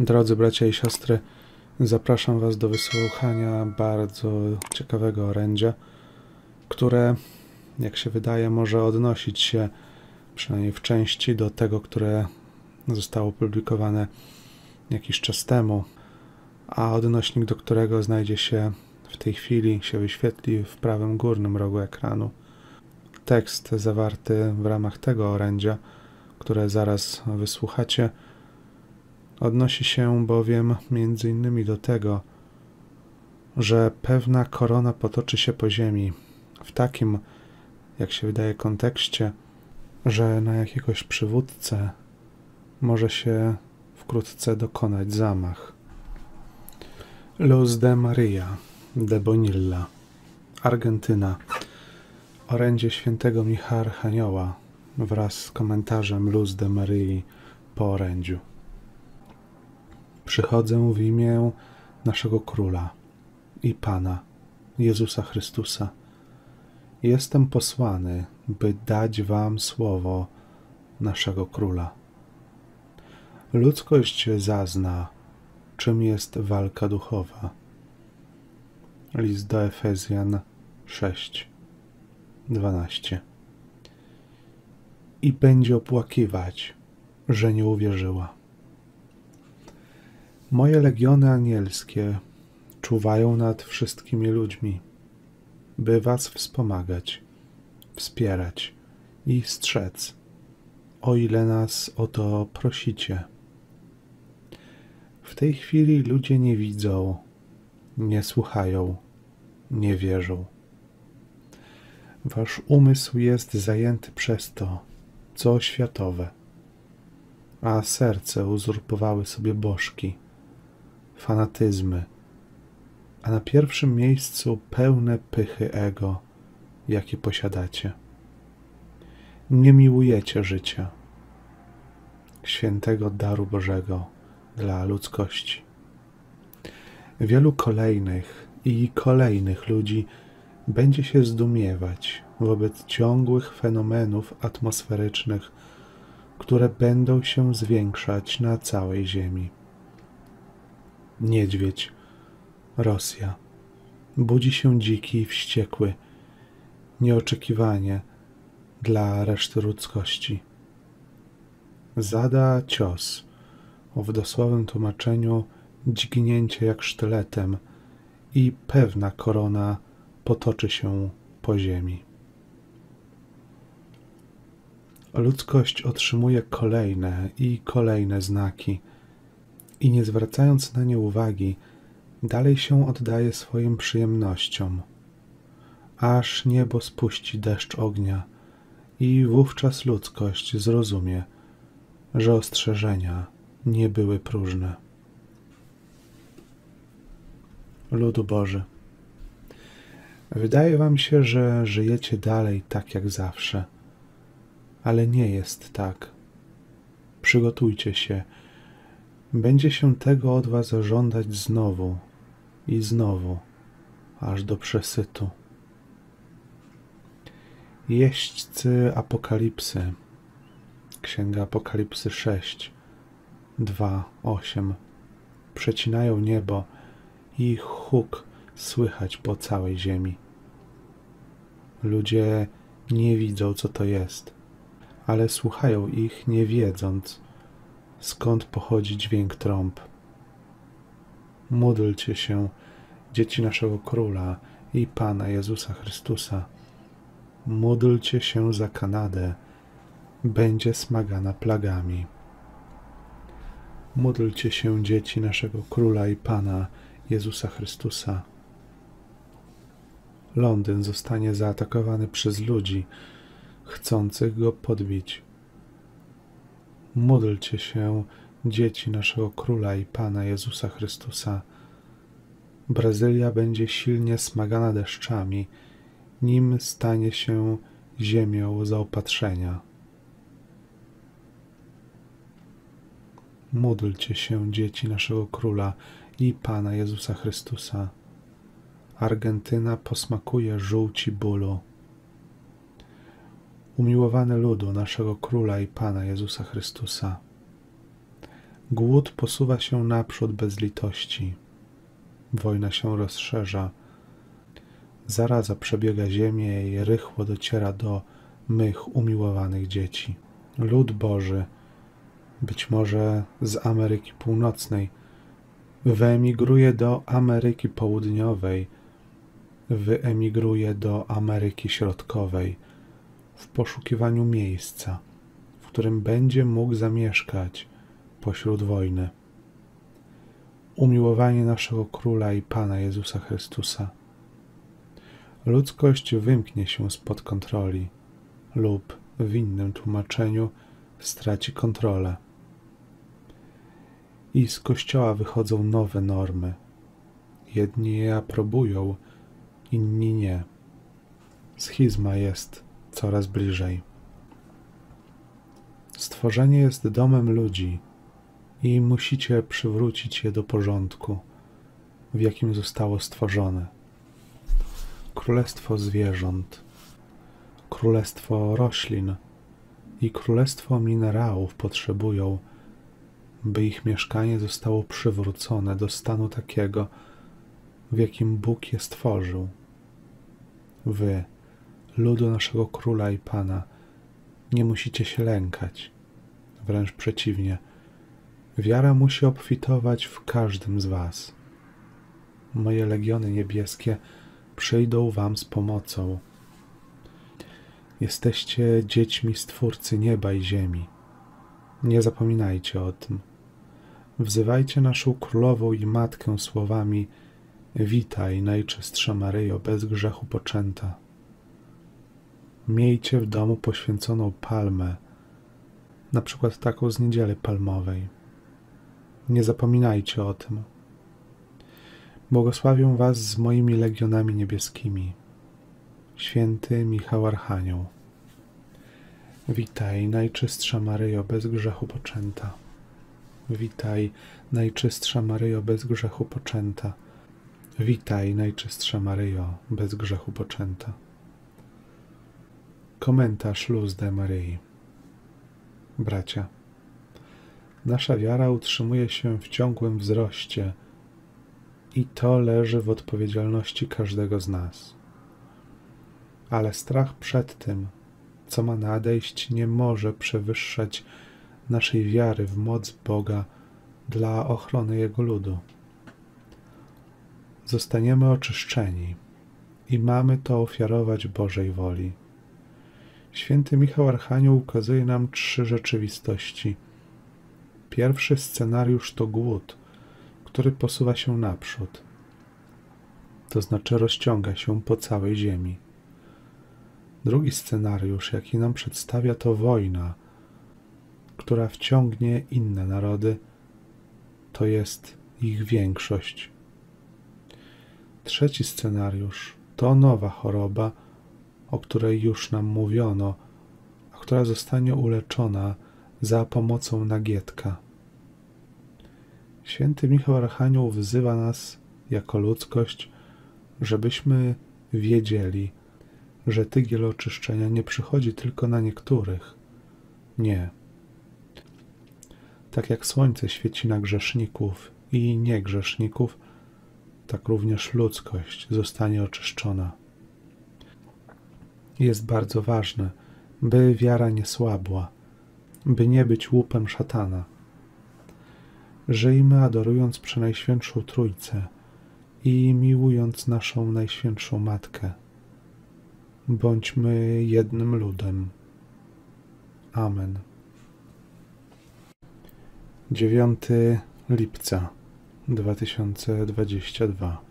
Drodzy bracia i siostry, zapraszam Was do wysłuchania bardzo ciekawego orędzia, które, jak się wydaje, może odnosić się przynajmniej w części do tego, które zostało opublikowane jakiś czas temu, a odnośnik do którego znajdzie się w tej chwili, się wyświetli w prawym górnym rogu ekranu. Tekst zawarty w ramach tego orędzia, które zaraz wysłuchacie, odnosi się bowiem między innymi do tego, że pewna korona potoczy się po ziemi w takim, jak się wydaje, kontekście, że na jakiegoś przywódcę może się wkrótce dokonać zamach. Luz de Maria de Bonilla, Argentyna. Orędzie świętego Michała Archanioła wraz z komentarzem Luz de Marii po orędziu. Przychodzę w imię naszego Króla i Pana, Jezusa Chrystusa. Jestem posłany, by dać Wam słowo naszego Króla. Ludzkość zazna, czym jest walka duchowa. List do Efezjan 6, 12. I będzie opłakiwać, że nie uwierzyła. Moje legiony anielskie czuwają nad wszystkimi ludźmi, by Was wspomagać, wspierać i strzec, o ile nas o to prosicie. W tej chwili ludzie nie widzą, nie słuchają, nie wierzą. Wasz umysł jest zajęty przez to, co światowe, a serce uzurpowały sobie bożki fanatyzmy, a na pierwszym miejscu pełne pychy ego, jakie posiadacie. Nie miłujecie życia, świętego daru Bożego dla ludzkości. Wielu kolejnych i kolejnych ludzi będzie się zdumiewać wobec ciągłych fenomenów atmosferycznych, które będą się zwiększać na całej Ziemi niedźwiedź, Rosja. Budzi się dziki i wściekły, nieoczekiwanie dla reszty ludzkości. Zada cios, w dosłownym tłumaczeniu dźgnięcie jak sztyletem i pewna korona potoczy się po ziemi. Ludzkość otrzymuje kolejne i kolejne znaki – i nie zwracając na nie uwagi, dalej się oddaje swoim przyjemnościom, aż niebo spuści deszcz ognia i wówczas ludzkość zrozumie, że ostrzeżenia nie były próżne. Ludu Boży, wydaje Wam się, że żyjecie dalej tak jak zawsze, ale nie jest tak. Przygotujcie się będzie się tego od was żądać znowu i znowu, aż do przesytu. Jeźdźcy Apokalipsy, Księga Apokalipsy 6, 2, 8, przecinają niebo i huk słychać po całej ziemi. Ludzie nie widzą, co to jest, ale słuchają ich, nie wiedząc, skąd pochodzi dźwięk trąb. Módlcie się, dzieci naszego Króla i Pana Jezusa Chrystusa. Módlcie się za Kanadę, będzie smagana plagami. Módlcie się, dzieci naszego Króla i Pana Jezusa Chrystusa. Londyn zostanie zaatakowany przez ludzi chcących go podbić. Módlcie się, dzieci naszego Króla i Pana Jezusa Chrystusa. Brazylia będzie silnie smagana deszczami, nim stanie się ziemią zaopatrzenia. Módlcie się, dzieci naszego Króla i Pana Jezusa Chrystusa. Argentyna posmakuje żółci bólu umiłowany ludu naszego Króla i Pana Jezusa Chrystusa. Głód posuwa się naprzód bez litości. Wojna się rozszerza. Zaraza przebiega ziemię i rychło dociera do mych umiłowanych dzieci. Lud Boży, być może z Ameryki Północnej, wyemigruje do Ameryki Południowej, wyemigruje do Ameryki Środkowej w poszukiwaniu miejsca, w którym będzie mógł zamieszkać pośród wojny. Umiłowanie naszego Króla i Pana Jezusa Chrystusa. Ludzkość wymknie się spod kontroli lub w innym tłumaczeniu straci kontrolę. I z Kościoła wychodzą nowe normy. Jedni je aprobują, inni nie. Schizma jest coraz bliżej. Stworzenie jest domem ludzi i musicie przywrócić je do porządku, w jakim zostało stworzone. Królestwo zwierząt, królestwo roślin i królestwo minerałów potrzebują, by ich mieszkanie zostało przywrócone do stanu takiego, w jakim Bóg je stworzył. Wy, ludu naszego króla i pana, nie musicie się lękać. Wręcz przeciwnie, wiara musi obfitować w każdym z was. Moje legiony niebieskie przyjdą wam z pomocą. Jesteście dziećmi Stwórcy nieba i ziemi. Nie zapominajcie o tym. Wzywajcie naszą królową i matkę słowami: Witaj, najczystsza Maryjo, bez grzechu poczęta. Miejcie w domu poświęconą palmę, na przykład taką z niedzieli palmowej. Nie zapominajcie o tym. Błogosławię Was z moimi legionami niebieskimi. Święty Michał Archanioł. Witaj, najczystsza Maryjo, bez grzechu poczęta. Witaj, najczystsza Maryjo, bez grzechu poczęta. Witaj, najczystsza Maryjo, bez grzechu poczęta. Komentarz Luz de Maryi. Bracia, nasza wiara utrzymuje się w ciągłym wzroście i to leży w odpowiedzialności każdego z nas. Ale strach przed tym, co ma nadejść, nie może przewyższać naszej wiary w moc Boga dla ochrony Jego ludu. Zostaniemy oczyszczeni i mamy to ofiarować Bożej woli. Święty Michał Archanioł ukazuje nam trzy rzeczywistości. Pierwszy scenariusz to głód, który posuwa się naprzód, to znaczy rozciąga się po całej ziemi. Drugi scenariusz, jaki nam przedstawia, to wojna, która wciągnie inne narody, to jest ich większość. Trzeci scenariusz to nowa choroba, o której już nam mówiono, a która zostanie uleczona za pomocą nagietka. Święty Michał Archanioł wzywa nas jako ludzkość, żebyśmy wiedzieli, że tygiel oczyszczenia nie przychodzi tylko na niektórych. Nie. Tak jak słońce świeci na grzeszników i niegrzeszników, tak również ludzkość zostanie oczyszczona. Jest bardzo ważne, by wiara nie słabła, by nie być łupem szatana. Żyjmy adorując Przenajświętszą Trójcę i miłując naszą Najświętszą Matkę. Bądźmy jednym ludem. Amen. 9 lipca 2022